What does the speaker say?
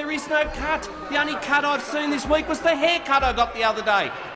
There is no cut. The only cut I've seen this week was the haircut I got the other day.